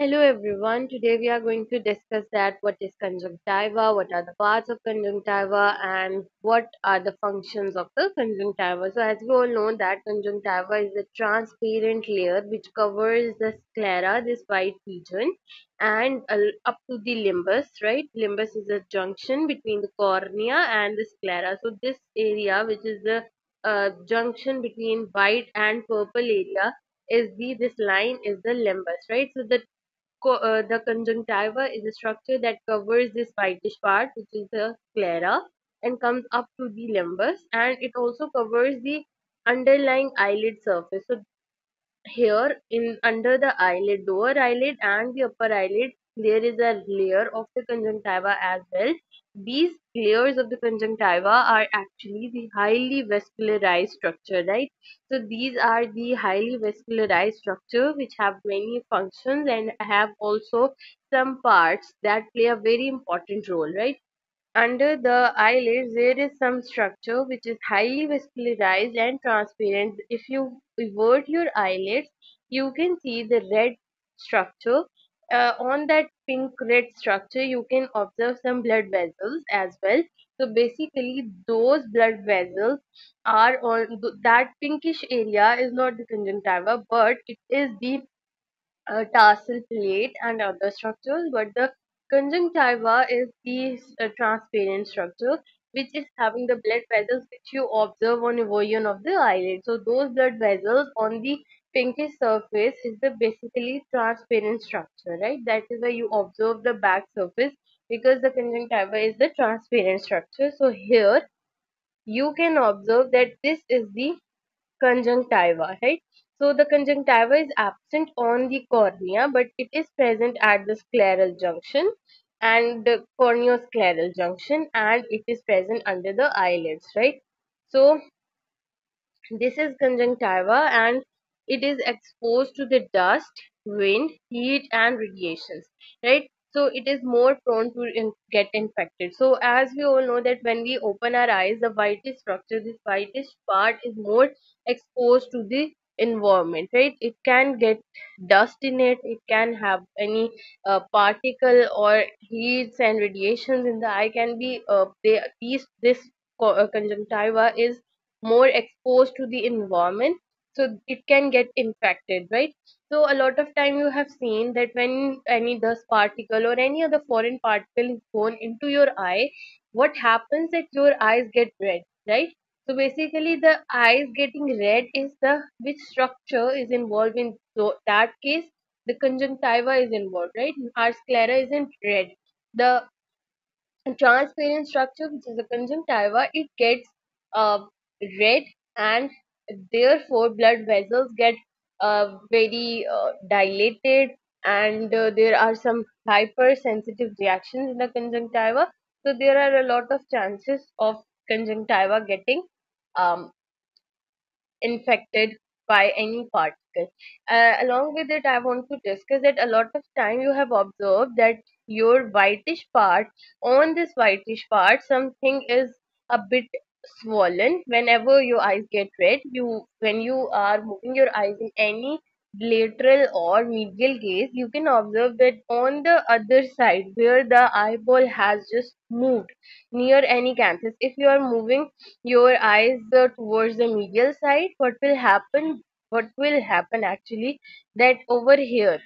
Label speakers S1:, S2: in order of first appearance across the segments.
S1: Hello everyone. Today we are going to discuss that what is conjunctiva, what are the parts of conjunctiva and what are the functions of the conjunctiva. So as we all know that conjunctiva is a transparent layer which covers the sclera, this white region and uh, up to the limbus, right? Limbus is a junction between the cornea and the sclera. So this area which is the uh, junction between white and purple area is the this line is the limbus right so the Uh, the conjunctiva is a structure that covers this whitish part, which is the sclera, and comes up to the limbus, and it also covers the underlying eyelid surface. So here in under the eyelid, lower eyelid and the upper eyelid, there is a layer of the conjunctiva as well. These layers of the conjunctiva are actually the highly vascularized structure, right? So these are the highly vascularized structure which have many functions and have also some parts that play a very important role, right? Under the eyelids, there is some structure which is highly vascularized and transparent. If you invert your eyelids, you can see the red structure. Uh, on that pink red structure, you can observe some blood vessels as well. So basically, those blood vessels are on th- that pinkish area is not the conjunctiva, but it is the uh, tarsal plate and other structures, but the conjunctiva is the uh, transparent structure which is having the blood vessels which you observe on eversion of the eyelid. So those blood vessels on the pinkish surface is the basically transparent structure, right? That is why you observe the back surface because the conjunctiva is the transparent structure. So here you can observe that this is the conjunctiva, right? So the conjunctiva is absent on the cornea, but it is present at the scleral junction and the corneoscleral junction, and it is present under the eyelids, right? So this is conjunctiva, and it is exposed to the dust, wind, heat, and radiations, right? So it is more prone to in- get infected. So as we all know that when we open our eyes, the whitish structure, this whitish part is more exposed to the environment right it can get dust in it it can have any uh, particle or heats and radiations in the eye can be uh, they, these this uh, conjunctiva is more exposed to the environment so it can get infected right so a lot of time you have seen that when any dust particle or any other foreign particle is thrown into your eye what happens that your eyes get red right so basically, the eyes getting red is the which structure is involved in so that case. The conjunctiva is involved, right? Our sclera isn't red. The transparent structure, which is the conjunctiva, it gets uh, red, and therefore blood vessels get uh, very uh, dilated, and uh, there are some hypersensitive reactions in the conjunctiva. So there are a lot of chances of conjunctiva getting um, infected by any particle. Uh, along with it, I want to discuss that a lot of time you have observed that your whitish part, on this whitish part, something is a bit swollen. Whenever your eyes get red, you when you are moving your eyes in any lateral or medial gaze, you can observe that on the other side where the eyeball has just moved near any canthus, if you are moving your eyes uh, towards the medial side what will happen what will happen actually that over here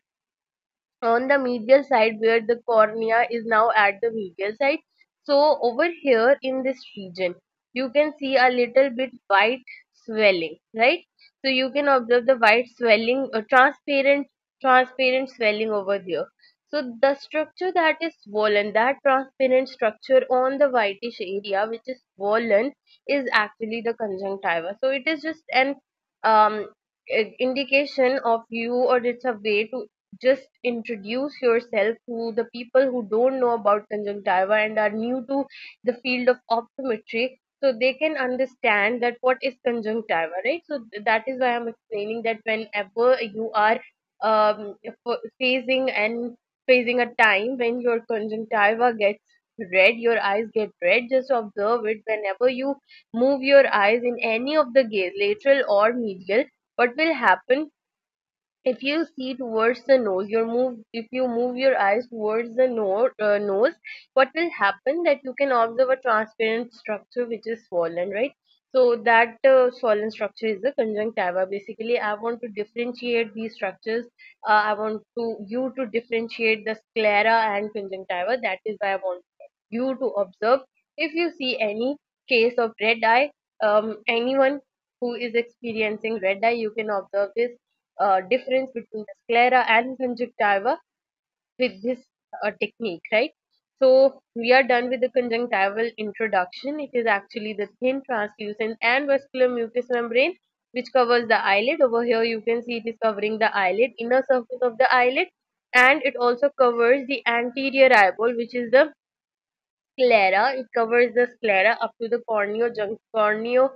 S1: on the medial side where the cornea is now at the medial side so over here in this region you can see a little bit white swelling right? So you can observe the white swelling uh, transparent transparent swelling over there so the structure that is swollen that transparent structure on the whitish area which is swollen is actually the conjunctiva. So it is just an um indication of you or it's a way to just introduce yourself to the people who don't know about conjunctiva and are new to the field of optometry so they can understand that what is conjunctiva right? So that is why i'm explaining that whenever you are um, facing and facing a time when your conjunctiva gets red your eyes get red just observe it. Whenever you move your eyes in any of the gaze lateral or medial what will happen if you see towards the nose your move if you move your eyes towards the no, uh, nose what will happen that you can observe a transparent structure which is swollen right? So that uh, swollen structure is the conjunctiva. Basically i want to differentiate these structures. Uh, i want to you to differentiate the sclera and conjunctiva. That is why i want you to observe. If you see any case of red eye um, anyone who is experiencing red eye you can observe this uh, difference between the sclera and conjunctiva with this uh, technique, right? So we are done with the conjunctival introduction. It is actually the thin, translucent and vascular mucous membrane which covers the eyelid. Over here you can see it is covering the eyelid, inner surface of the eyelid and it also covers the anterior eyeball which is the sclera. It covers the sclera up to the corneo, corneo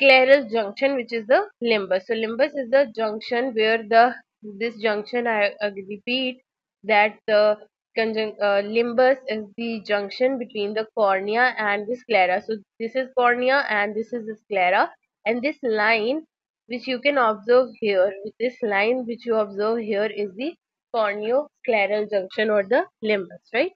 S1: scleral junction, which is the limbus. So limbus is the junction where the this junction I, I repeat that the uh, limbus is the junction between the cornea and the sclera. So this is cornea and this is the sclera, and this line which you can observe here, this line which you observe here is the corneo-scleral junction or the limbus, right?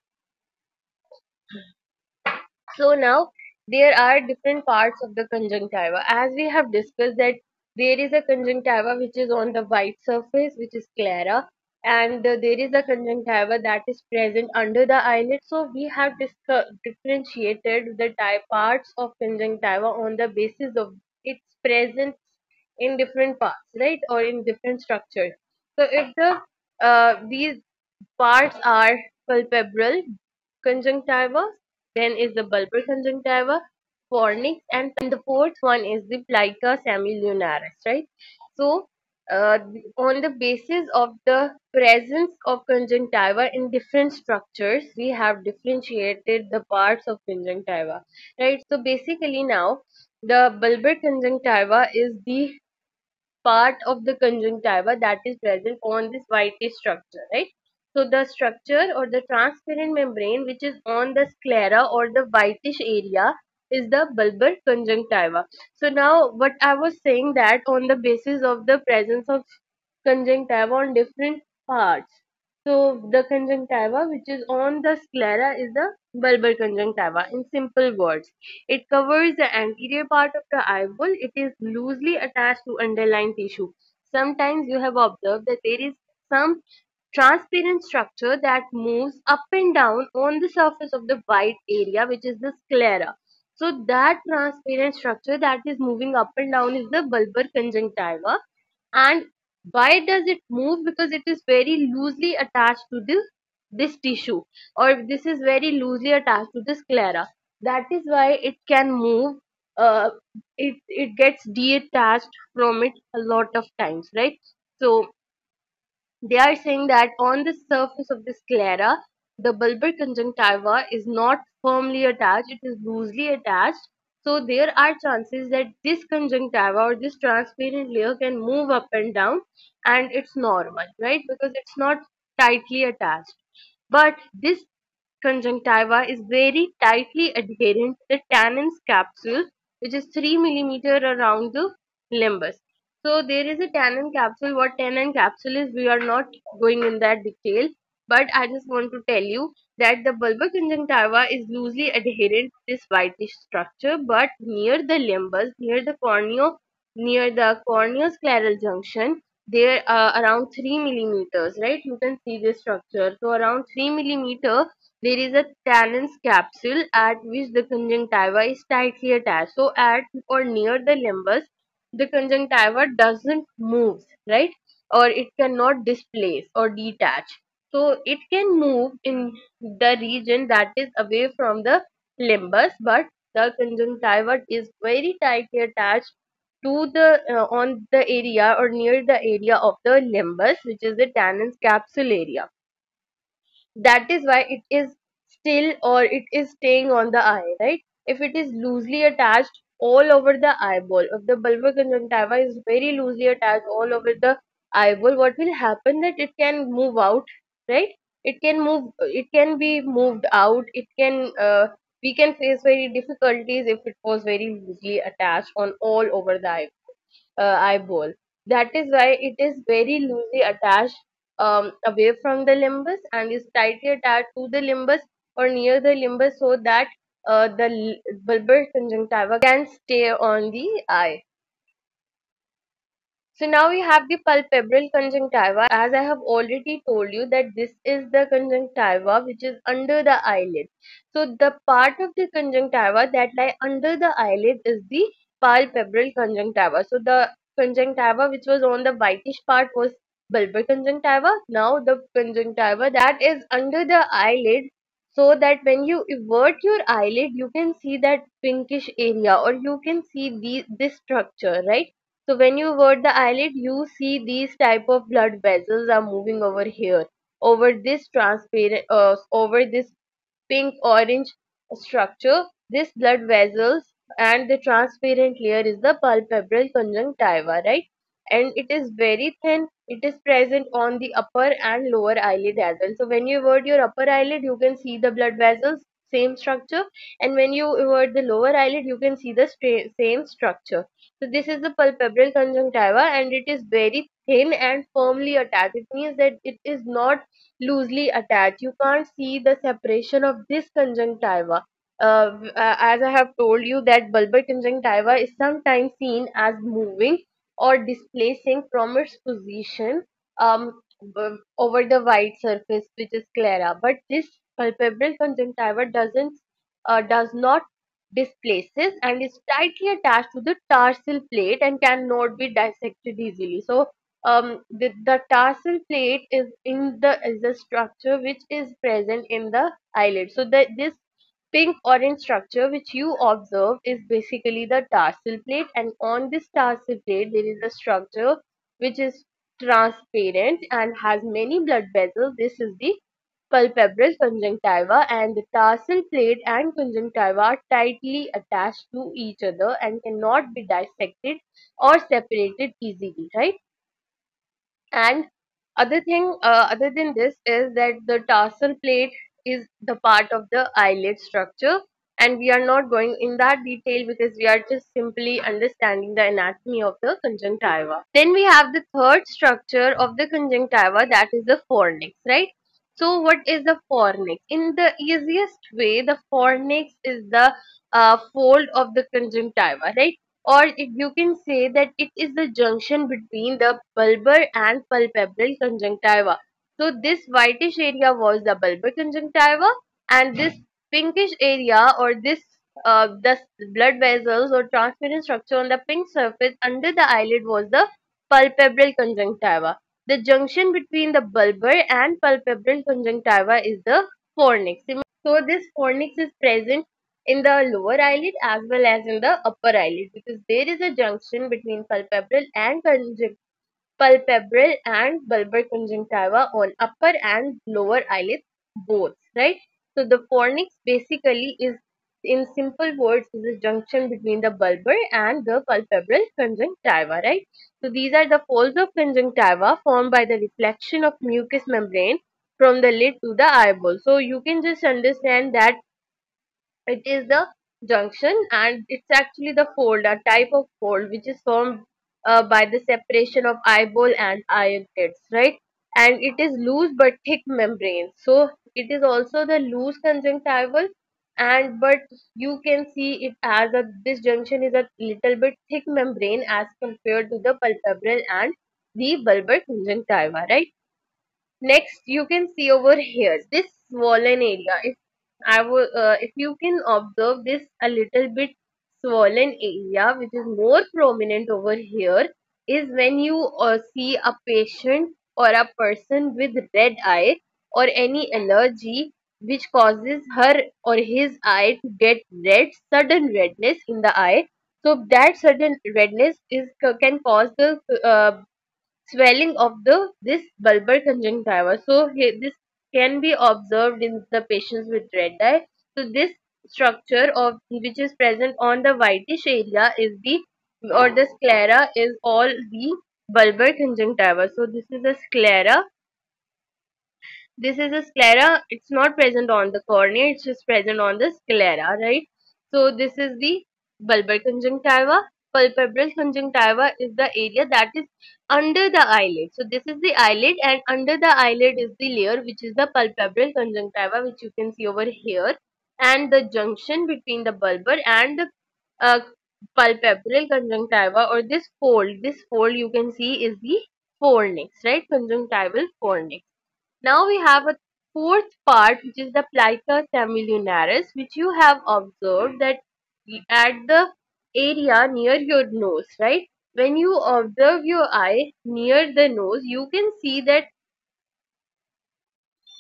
S1: So now there are different parts of the conjunctiva. As we have discussed that there is a conjunctiva which is on the white surface which is sclera and uh, there is a conjunctiva that is present under the eyelid. So we have differentiated the type parts of conjunctiva on the basis of its presence in different parts, right, or in different structures. So if the uh, these parts are palpebral conjunctiva, then is the bulbar conjunctiva, fornix, and the fourth one is the plica semilunaris, right? So, uh, on the basis of the presence of conjunctiva in different structures, we have differentiated the parts of conjunctiva, right? So, basically now, the bulbar conjunctiva is the part of the conjunctiva that is present on this whitish structure, right? So the structure or the transparent membrane which is on the sclera or the whitish area is the bulbar conjunctiva. So now what I was saying that on the basis of the presence of conjunctiva on different parts. So the conjunctiva which is on the sclera is the bulbar conjunctiva in simple words. It covers the anterior part of the eyeball. It is loosely attached to underlying tissue. Sometimes you have observed that there is some transparent structure that moves up and down on the surface of the white area which is the sclera. So that transparent structure that is moving up and down is the bulbar conjunctiva. And why does it move? Because it is very loosely attached to the this tissue or this is very loosely attached to the sclera. That is why it can move uh, it it gets detached from it a lot of times right? So they are saying that on the surface of the sclera, the bulbar conjunctiva is not firmly attached, it is loosely attached. So there are chances that this conjunctiva or this transparent layer can move up and down and it's normal, right? Because it's not tightly attached. But this conjunctiva is very tightly adherent to the Tenon's capsule, which is 3 millimeter around the limbus. So there is a Tenon capsule. What Tenon capsule is, we are not going in that detail. But I just want to tell you that the bulbar conjunctiva is loosely adherent to this whitish structure, but near the limbus, near the corneo, near the corneoscleral junction, there are around 3 millimeters, right? You can see this structure. So around 3 millimeter, there is a Tenon's capsule at which the conjunctiva is tightly attached. So at or near the limbus, the conjunctiva doesn't move, right? Or it cannot displace or detach. So it can move in the region that is away from the limbus, but the conjunctiva is very tightly attached to the uh, on the area or near the area of the limbus, which is the Tenon's capsule area. That is why it is still or it is staying on the eye, right? If it is loosely attached, all over the eyeball. If the bulbar conjunctiva is very loosely attached all over the eyeball, what will happen that it can move out, right? It can move, it can be moved out. It can, uh, we can face very difficulties if it was very loosely attached on all over the eye, uh, eyeball. That is why it is very loosely attached um, away from the limbus and is tightly attached to the limbus or near the limbus so that uh, the bulbar conjunctiva can stay on the eye. So now we have the palpebral conjunctiva. As I have already told you that this is the conjunctiva which is under the eyelid. So the part of the conjunctiva that lie under the eyelid is the palpebral conjunctiva. So the conjunctiva which was on the whitish part was bulbar conjunctiva. Now the conjunctiva that is under the eyelid so that when you invert your eyelid you can see that pinkish area or you can see the this structure right so when you avert the eyelid, you see these type of blood vessels are moving over here, over this transparent, uh, over this pink orange structure. This blood vessels and the transparent layer is the palpebral conjunctiva, right? And it is very thin. It is present on the upper and lower eyelid as well. So when you avert your upper eyelid, you can see the blood vessels, same structure. And when you avert the lower eyelid, you can see the same structure. So this is the palpebral conjunctiva and it is very thin and firmly attached. It means that it is not loosely attached. You can't see the separation of this conjunctiva. Uh, uh, as I have told you that bulbar conjunctiva is sometimes seen as moving or displacing from its position um, over the white surface which is sclera. But this palpebral conjunctiva doesn't uh, does not displaces and is tightly attached to the tarsal plate and cannot be dissected easily. So um, the, the tarsal plate is in the is a structure which is present in the eyelid. So that this pink orange structure which you observe is basically the tarsal plate and on this tarsal plate there is a structure which is transparent and has many blood vessels. This is the palpebral conjunctiva and the tarsal plate and conjunctiva are tightly attached to each other and cannot be dissected or separated easily, right? And other thing, uh, other than this is that the tarsal plate is the part of the eyelid structure and we are not going in that detail because we are just simply understanding the anatomy of the conjunctiva. Then we have the third structure of the conjunctiva that is the fornix, right? So what is the fornix? In the easiest way, the fornix is the uh, fold of the conjunctiva, right? Or if you can say that it is the junction between the bulbar and palpebral conjunctiva. So this whitish area was the bulbar conjunctiva and this pinkish area or this uh, the blood vessels or transparent structure on the pink surface under the eyelid was the palpebral conjunctiva. The junction between the bulbar and palpebral conjunctiva is the fornix. So this fornix is present in the lower eyelid as well as in the upper eyelid because there is a junction between palpebral and palpebral and bulbar conjunctiva on upper and lower eyelids both, right? So the fornix basically is in simple words is a junction between the bulbar and the palpebral conjunctiva, right? So these are the folds of conjunctiva formed by the reflection of mucous membrane from the lid to the eyeball. So you can just understand that it is the junction and it's actually the fold, a type of fold which is formed uh, by the separation of eyeball and eyelids, right? And it is loose but thick membrane. So it is also the loose conjunctival and but you can see it as a this junction is a little bit thick membrane as compared to the palpebral and the bulbar conjunctiva, right? Next, you can see over here this swollen area. If I would, uh, if you can observe this a little bit swollen area, which is more prominent over here, is when you uh, see a patient or a person with red eye or any allergy which causes her or his eye to get red, sudden redness in the eye. So that sudden redness is can cause the uh, swelling of the this bulbar conjunctiva. So this can be observed in the patients with red eye. So this structure of which is present on the whitish area is the or the sclera is all the bulbar conjunctiva. So this is the sclera. This is a sclera. It's not present on the cornea. It's just present on the sclera, right? So this is the bulbar conjunctiva palpebral conjunctiva is the area that is under the eyelid. So this is the eyelid and under the eyelid is the layer which is the palpebral conjunctiva which you can see over here and the junction between the bulbar and the uh, palpebral conjunctiva or this fold. This fold you can see is the fornix, right? Conjunctival fornix. Now we have a fourth part which is the plica semilunaris which you have observed that at the area near your nose, right? When you observe your eye near the nose, you can see that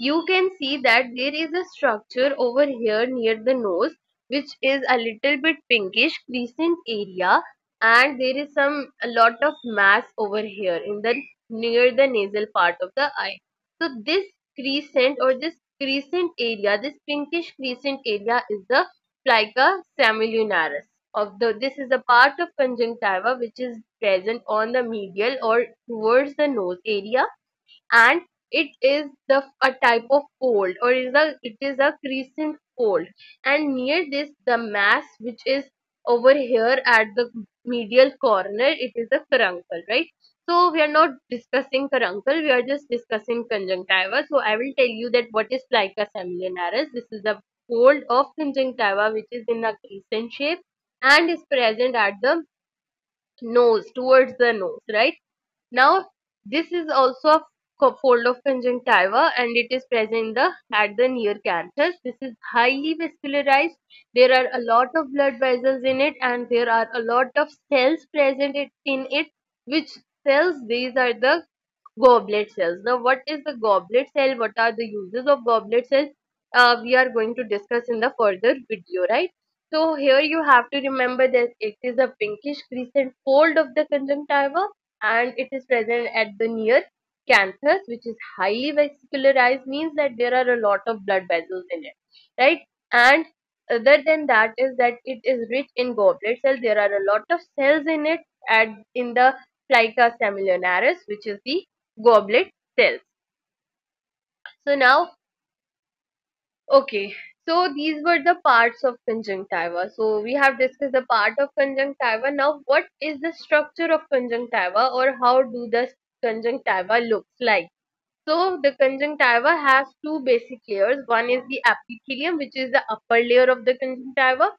S1: you can see that there is a structure over here near the nose which is a little bit pinkish crescent area and there is some a lot of mass over here in the near the nasal part of the eye. So this crescent or this crescent area, this pinkish crescent area is the plica semilunaris of the this is a part of conjunctiva which is present on the medial or towards the nose area and it is the a type of fold or is a it is a crescent fold. And near this the mass which is over here at the medial corner it is a caruncle right? So we are not discussing caruncle we are just discussing conjunctiva. So i will tell you that what is plica semilunaris this is the fold of conjunctiva which is in a crescent shape and is present at the nose towards the nose right? Now this is also a fold of conjunctiva and it is present the at the near canthus this is highly vascularized. There are a lot of blood vessels in it and there are a lot of cells present in it which cells these are the goblet cells. Now what is the goblet cell? What are the uses of goblet cells? Uh, we are going to discuss in the further video right? So here you have to remember that it is a pinkish crescent fold of the conjunctiva and it is present at the near canthus which is highly vascularized means that there are a lot of blood vessels in it right and other than that is that it is rich in goblet cells there are a lot of cells in it and in the plica semilunaris which is the goblet cells so now okay so these were the parts of conjunctiva. So we have discussed the part of conjunctiva. Now what is the structure of conjunctiva or how do the conjunctiva looks like? So the conjunctiva has two basic layers. One is the epithelium which is the upper layer of the conjunctiva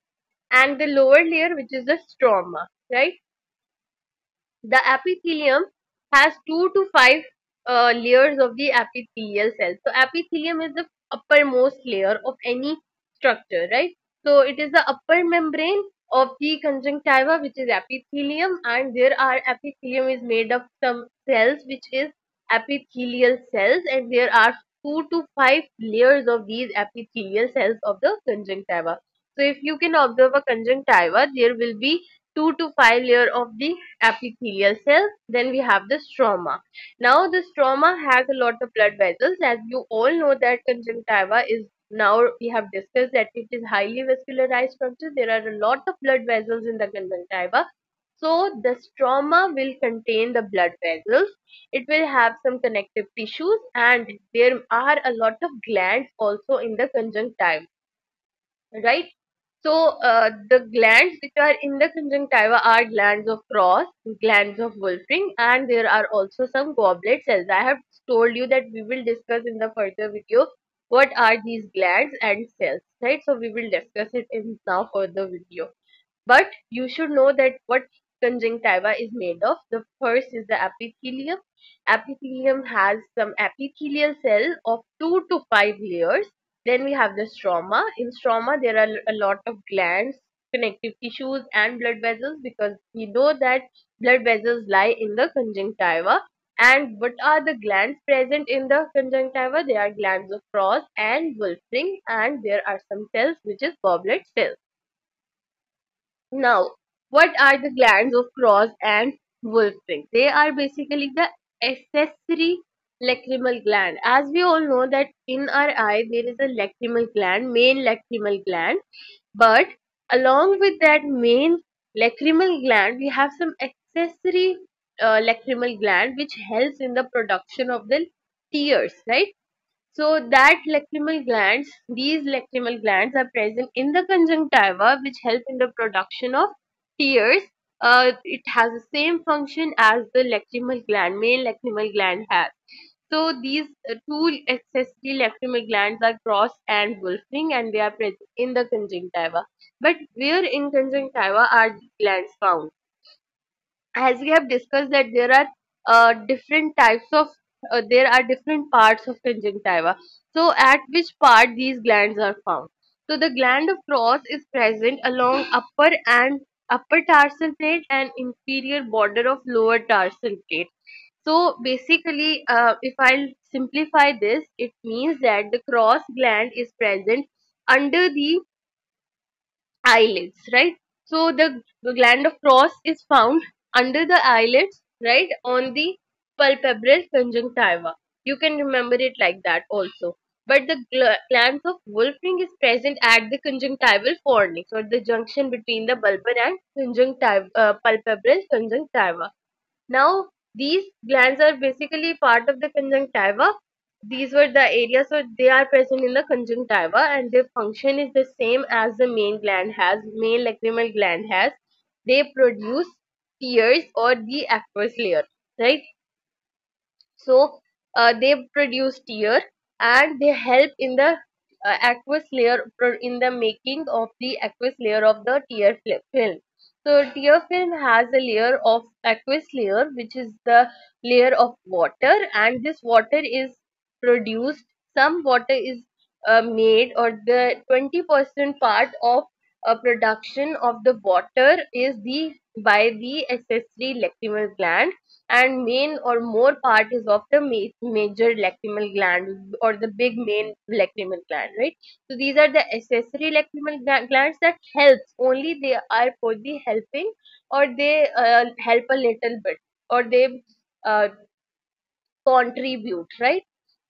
S1: and the lower layer which is the stroma, right? The epithelium has two to five uh, layers of the epithelial cells. So epithelium is the uppermost layer of any structure, right? So it is the upper membrane of the conjunctiva which is epithelium and there are epithelium is made of some cells which is epithelial cells and there are two to five layers of these epithelial cells of the conjunctiva. So if you can observe a conjunctiva there will be 2 to 5 layer of the epithelial cells. Then we have the stroma. Now the stroma has a lot of blood vessels. As you all know that conjunctiva is now we have discussed that it is highly vascularized structure. There are a lot of blood vessels in the conjunctiva. So the stroma will contain the blood vessels. It will have some connective tissues and there are a lot of glands also in the conjunctiva. Right? So uh, the glands which are in the conjunctiva are glands of Krause, glands of Wolfring and there are also some goblet cells. I have told you that we will discuss in the further video what are these glands and cells, right? So we will discuss it in now further video. But you should know that what conjunctiva is made of. The first is the epithelium. Epithelium has some epithelial cell of 2 to 5 layers then we have the stroma. In stroma, there are a lot of glands, connective tissues, and blood vessels because we know that blood vessels lie in the conjunctiva. And what are the glands present in the conjunctiva? They are glands of Krause and Wolfring, and there are some cells which is goblet cells. Now, what are the glands of Krause and Wolfring? They are basically the accessory lacrimal gland as we all know that in our eye there is a lacrimal gland main lacrimal gland but along with that main lacrimal gland we have some accessory uh, lacrimal gland which helps in the production of the tears right so that lacrimal glands these lacrimal glands are present in the conjunctiva which help in the production of tears uh, it has the same function as the lacrimal gland, male lacrimal gland has. So these uh, two accessory lacrimal glands are Krause and Wolfring and they are present in the conjunctiva. But where in conjunctiva are glands found? As we have discussed that there are uh, different types of, uh, there are different parts of conjunctiva. So at which part these glands are found? So the gland of Krause is present along upper and upper tarsal plate and inferior border of lower tarsal plate. So basically, uh, if I'll simplify this, it means that the Krause gland is present under the eyelids, right? So the, the gland of Krause is found under the eyelids, right, on the palpebral conjunctiva. You can remember it like that also. But the gl- glands of Wolfring is present at the conjunctival fornix, or the junction between the bulbar and conjunctiva, uh, palpebral conjunctiva. Now, these glands are basically part of the conjunctiva. These were the areas, so they are present in the conjunctiva and their function is the same as the main gland has, main lacrimal gland has. They produce tears or the aqueous layer, right? So, uh, they produce tear and they help in the uh, aqueous layer in the making of the aqueous layer of the tear film. So tear film has a layer of aqueous layer which is the layer of water and this water is produced some water is uh, made or the 20% part of a production of the water is the by the accessory lacrimal gland and main or more part is of the ma- major lacrimal gland or the big main lacrimal gland right? So these are the accessory lacrimal glands that helps. Only they are for the helping or they uh, help a little bit or they uh, contribute right?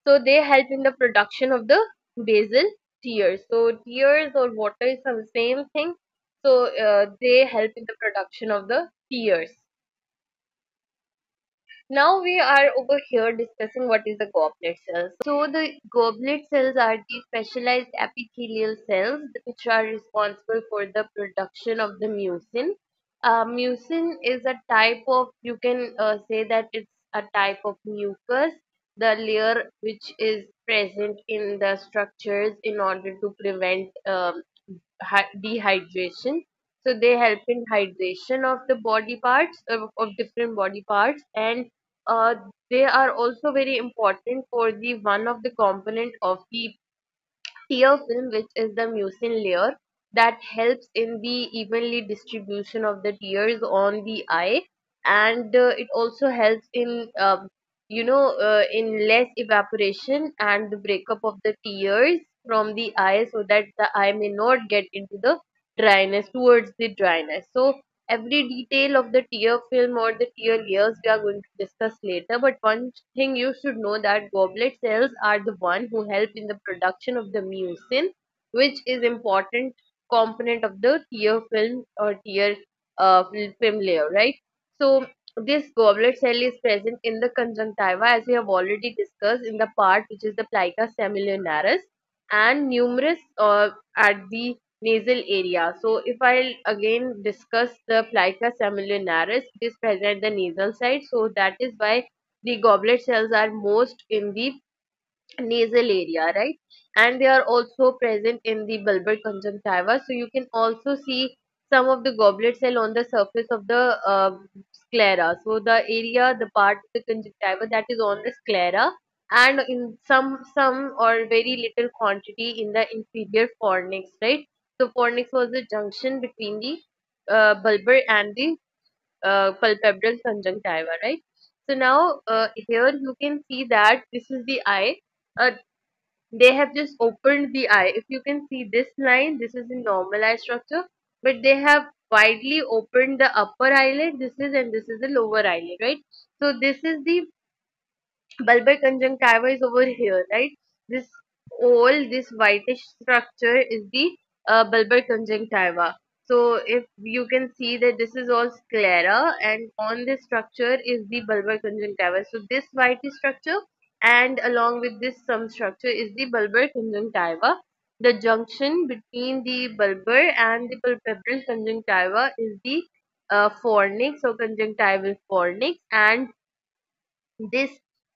S1: So they help in the production of the basal tears so tears or water is the same thing so uh, they help in the production of the tears now we are over here discussing what is the goblet cells. So the goblet cells are the specialized epithelial cells which are responsible for the production of the mucin. Uh, mucin is a type of, you can uh, say that it's a type of mucus, the layer which is present in the structures in order to prevent um, dehydration. So they help in hydration of the body parts of, of different body parts and uh, they are also very important for the one of the component of the tear film which is the mucin layer that helps in the evenly distribution of the tears on the eye. And uh, it also helps in um, you know uh, in less evaporation and the breakup of the tears from the eye so that the eye may not get into the dryness towards the dryness. So every detail of the tear film or the tear layers we are going to discuss later but one thing you should know that goblet cells are the one who help in the production of the mucin which is important component of the tear film or tear uh, film layer right? So this goblet cell is present in the conjunctiva as we have already discussed in the part which is the plica semilunaris and numerous uh, at the nasal area. So if I'll again discuss the plica semilunaris, it is present the nasal side. So that is why the goblet cells are most in the nasal area, right? And they are also present in the bulbar conjunctiva. So you can also see some of the goblet cell on the surface of the uh, sclera. So the area, the part of the conjunctiva that is on the sclera and in some some or very little quantity in the inferior fornix, right? So fornix was the junction between the uh, bulbar and the uh, palpebral conjunctiva, right? So now uh, here you can see that this is the eye. Uh, they have just opened the eye. If you can see this line, this is the normal eye structure, but they have widely opened the upper eyelid. This is and this is the lower eyelid, right? So this is the bulbar conjunctiva is over here, right? This all this whitish structure is the uh, bulbar conjunctiva. So if you can see that this is all sclera and on this structure is the bulbar conjunctiva. So this whitish structure and along with this some structure is the bulbar conjunctiva. The junction between the bulbar and the palpebral conjunctiva is the uh, fornix or conjunctival fornix and this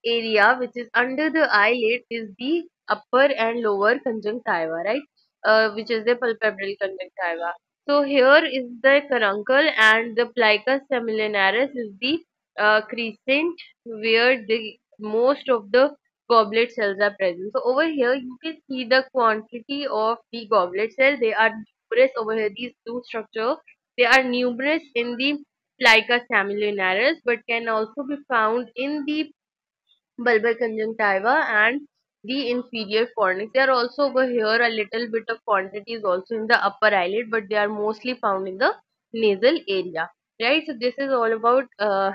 S1: area which is under the eyelid is the upper and lower conjunctiva, right? Uh, which is the palpebral conjunctiva. So here is the caruncle and the plica semilunaris is the uh, crescent where the most of the goblet cells are present. So over here you can see the quantity of the goblet cells. They are numerous over here. These two structures they are numerous in the plica semilunaris but can also be found in the bulbar conjunctiva and the inferior fornix. They are also over here a little bit of quantity is also in the upper eyelid but they are mostly found in the nasal area. Right, so this is all about uh,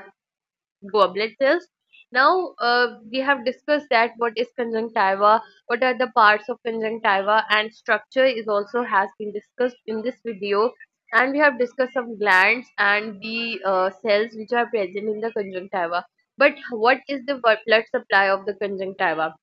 S1: goblet cells. Now uh, we have discussed that what is conjunctiva, what are the parts of conjunctiva and structure is also has been discussed in this video and we have discussed some glands and the uh, cells which are present in the conjunctiva. But what is the blood supply of the conjunctiva?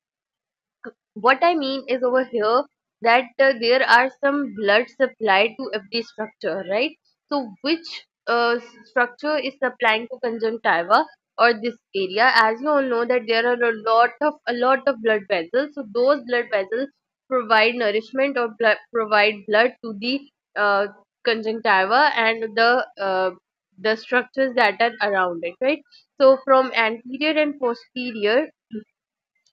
S1: what I mean is over here that uh, there are some blood supply to every structure, right? So which uh, structure is supplying to conjunctiva or this area? As you all know that there are a lot of a lot of blood vessels. So those blood vessels provide nourishment or provide blood to the uh, conjunctiva and the uh, the structures that are around it, right? So from anterior and posterior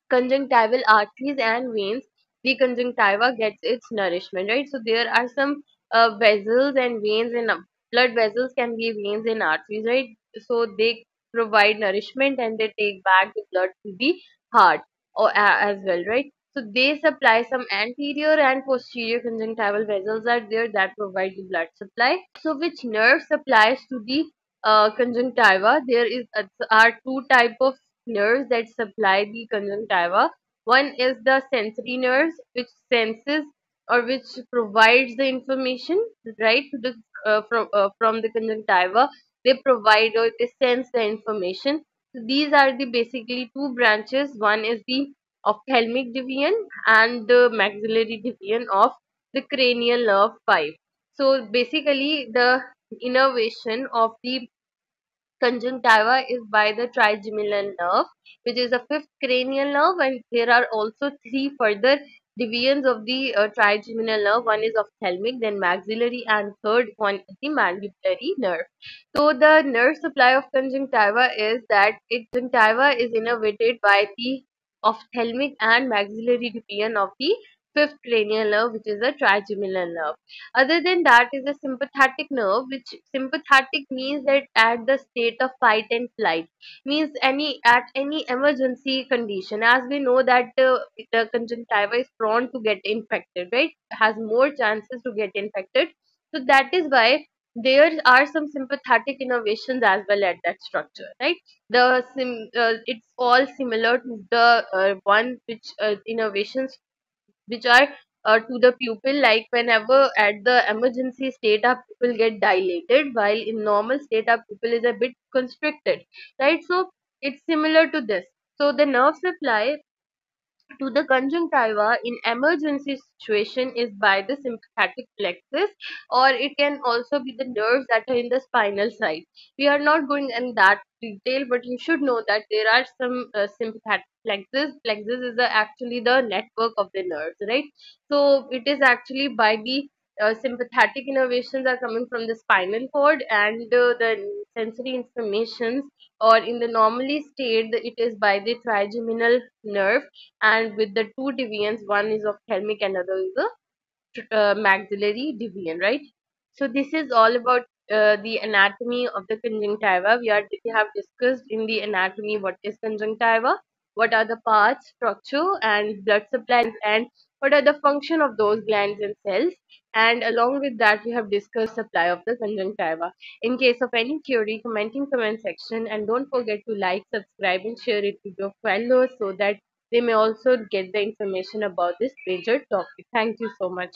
S1: conjunctival arteries and veins the conjunctiva gets its nourishment right so there are some uh, vessels and veins in uh, blood vessels can be veins and arteries right so they provide nourishment and they take back the blood to the heart or uh, as well right so they supply some anterior and posterior conjunctival vessels are there that provide the blood supply so which nerve supplies to the uh, conjunctiva there is uh, are two type of nerves that supply the conjunctiva. One is the sensory nerves, which senses or which provides the information right to the uh, from uh, from the conjunctiva. They provide or they sense the information. So these are the basically two branches. One is the ophthalmic division and the maxillary division of the cranial nerve 5. So basically the innervation of the conjunctiva is by the trigeminal nerve, which is the fifth cranial nerve, and there are also three further divisions of the uh, trigeminal nerve. One is ophthalmic, then maxillary, and third one is the mandibular nerve. So the nerve supply of conjunctiva is that it conjunctiva is innervated by the ophthalmic and maxillary division of the fifth cranial nerve which is the trigeminal nerve. Other than that is a sympathetic nerve which sympathetic means that at the state of fight and flight means any at any emergency condition. As we know that uh, the conjunctiva is prone to get infected right? Has more chances to get infected. So that is why there are some sympathetic innervations as well at that structure right? The sim uh, it's all similar to the uh, one which uh, innervations which are uh, to the pupil like whenever at the emergency state our pupil get dilated while in normal state our pupil is a bit constricted right? So it's similar to this. So the nerve supply to the conjunctiva in emergency situation is by the sympathetic plexus or it can also be the nerves that are in the spinal side. We are not going in that detail but you should know that there are some uh, sympathetic plexus. Plexus is the, actually the network of the nerves right? So it is actually by the uh, sympathetic innervations are coming from the spinal cord and uh, the sensory informations or in the normally state it is by the trigeminal nerve and with the two divisions one is ophthalmic and other is the uh, maxillary division right? So this is all about uh, the anatomy of the conjunctiva. We are we have discussed in the anatomy what is conjunctiva what are the parts structure and blood supply and what are the function of those glands and cells? And along with that we have discussed supply of the conjunctiva in case of any query comment in comment section and don't forget to like subscribe and share it with your fellows so that they may also get the information about this major topic. Thank you so much